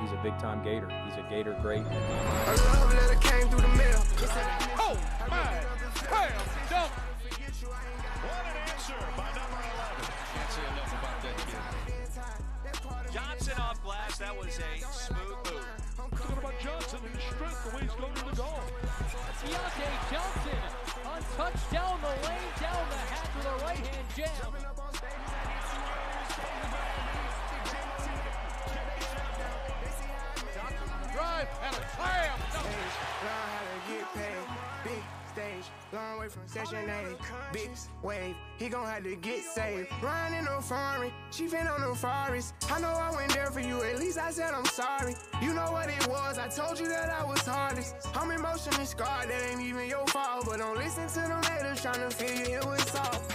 he's a big time Gator. He's a Gator great. A love letter came through the mail. Oh my! Bam! Dunk! What an answer by number 11. Can't say enough about that kid. Johnson off glass. That was a smooth move. Talking about Johnson and his strength, the way he's going to the goal. Keyontae Johnson untouched down the lane, down the hatch with a right hand jam. And a slam! Learn how to get paid. Big stage, long way from session A. Big wave, he gon' have to get saved. Riding no foreign, she fin on no forest. I know I went there for you, at least I said I'm sorry. You know what it was, I told you that I was hardest. I'm emotionally scarred, that ain't even your fault. But don't listen to them haters tryna feel you, it was soft.